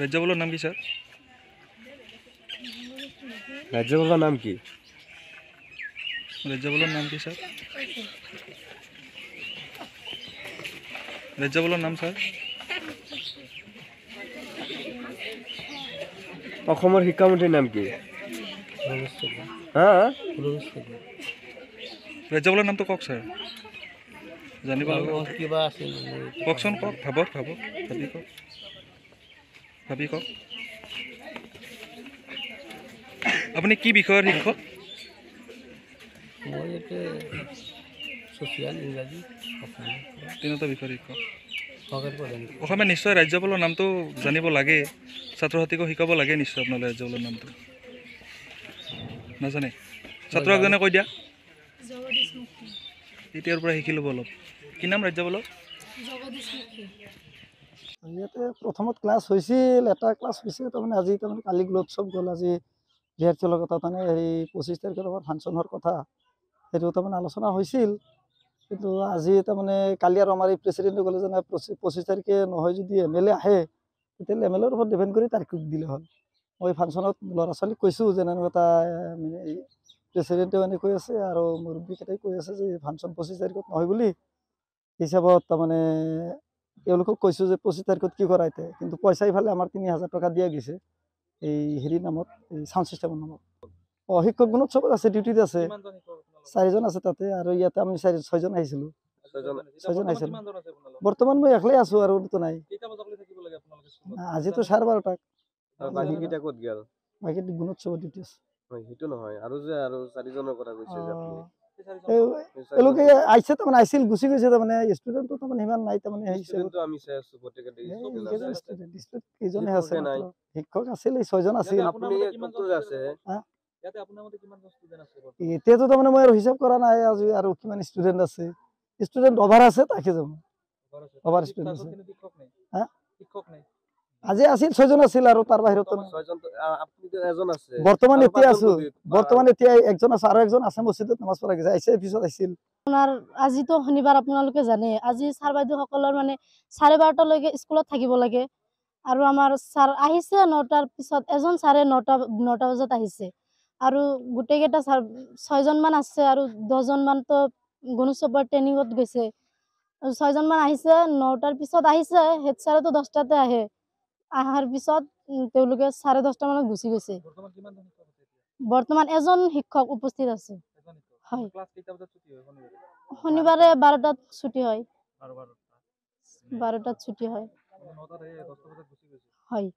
ৰাজ্যপালৰ নাম কি ছাৰ? ৰাজ্যপালৰ নাম কি? ৰাজ্যপালৰ নাম কি ছাৰ? ৰাজ্যপালৰ নাম ছাৰ? অসমৰ শিক্ষামন্ত্ৰীৰ নাম কি? হা? ৰাজ্যপালৰ নামটো কওক ছাৰ। জানিব লাগিব। কওকচোন কওক। ভাবক ভাবক। ভাবি কওক। ভাবি কওক আপুনি কি বিষয়ৰ শিক্ষক? মই ইয়াতে ছ'চিয়েল ইংৰাজী অসমীয়া। তিনিটা বিষয়ৰ শিক্ষক। অসমীয়া নিশ্চয় ৰাজ্যপালৰ নামটো জানিব লাগে ছাত্ৰ ছাত্ৰীকো শিকাব লাগে নিশ্চয় আপোনালোকে ৰাজ্যপালৰ নামটো। নাজানে? ছাত্ৰ এজনে কৈ দিয়া। এতিয়াৰ পৰা শিকি ল'ব অলপ। কি নাম ৰাজ্যপালৰ? ইয়াতে প্ৰথমত ক্লাছ হৈছিল এটা ক্লাছ হৈছে তাৰমানে আজি তাৰমানে কালি গুলোৎসৱ গ'ল আজি বিদ্যাৰ্থীৰ লগত তাৰমানে হেৰি পঁচিছ তাৰিখৰ আমাৰ ফাংচন হোৱাৰ কথা সেইটো তাৰমানে আলোচনা হৈছিল। কিন্তু আজি তাৰমানে কালি আৰু আমাৰ এই প্ৰেচিডেণ্টে ক'লে যে নাই পঁচি- পঁচিছ তাৰিখে নহয় যদি এম এল এ আহে তেতিয়াহ'লে এম এল এৰ ওপৰত ডিপেণ্ড কৰি তাৰিখ দিলে হ'ল। মই ফাংচনত ল'ৰা ছোৱালীক কৈছোঁ যে এনেকুৱা এটা মানে এই প্ৰেচিডেণ্টেও এনে কৈ আছে আৰু মুৰব্বীকেইটাই কৈ আছে যে ফাংচন পঁচিছ তাৰিখত নহয় বুলি। হিচাপত তাৰমানে তেওঁলোকক কৈছোঁ যে পঁচিছ তাৰিখত কি কৰা এতিয়া কিন্তু পইচা ইফালে আমাৰ তিনি হাজাৰ টকা দিয়া গৈছে এই হেৰি নামত এই চাউণ্ড ছিষ্টেমৰ নামত। অঁ শিক্ষক গুণোৎসৱত আছে ডিউটিত আছে চাৰিজন আছে তাতে আৰু ইয়াতে আমি চাৰি ছয়জন আহিছিলোঁ। ছয়জন আহিছিল। বৰ্তমান মই একলাই আছোঁ আৰু তো নাই। আজিতো চাৰে বাৰটাক। বাকীকেইটা ক'ত গ'ল? বাকী গুণোৎসৱত ডিউটি আছে। হয় সেইটো নহয়। আৰু যে আৰু চাৰিজনৰ কথা কৈছে এওঁলোকে আহিছে তাৰমানে আহিছিল গুচি গৈছে তাৰমানে ষ্টুডেণ্টটো তাৰমানে সিমান নাই তাৰমানে আমি চাই আছো কেইজন আছে। আছে শিক্ষকে আছিল ছয়জন আছিল। আছে? এতিয়াতো তাৰমানে মই আৰু হিচাপ কৰা নাই আজি আৰু কিমান ষ্টুডেণ্ট আছে। ষ্টুডেণ্ট অভাৰ আছে তাকে যাম অভাৰ ষ্টুডেণ্ট আছে। হা? আজি আছিল ছয়জন আছিল আৰু তাৰ বাহিৰত বৰ্তমান এতিয়া আছো। বৰ্তমান এতিয়া একজন আছে আৰু একজন আছে মছজিদত নামাজ পঢ়া গৈছে। আহিছে পিছত আহিছিল। আপোনাৰ আজিতো শনিবাৰ আপোনালোকে জানে আজি ছাৰ বাইদেউসকলৰ মানে চাৰে বাৰটালৈকে স্কুলত থাকিব লাগে। আৰু আমাৰ ছাৰ আহিছে নটাৰ পিছত এজন ছাৰে নটা নটা বজাত আহিছে। আৰু গোটেইকেইটা ছাৰ ছয়জনমান আছে আৰু দহজনমানতো গুণোৎসৱৰ ট্ৰেইনিঙত গৈছে। আৰু ছয়জনমান আহিছে নটাৰ পিছত আহিছে হেড ছাৰেতো দহটাতে আহে। অহাৰ পিছত তেওঁলোকে চাৰে দহটামানত গুচি গৈছে। বৰ্তমান এজন শিক্ষক উপস্থিত আছে। হয়। শনিবাৰে? বাৰটাত ছুটি হয়। বাৰটাত। ছুটি হয়। হয়।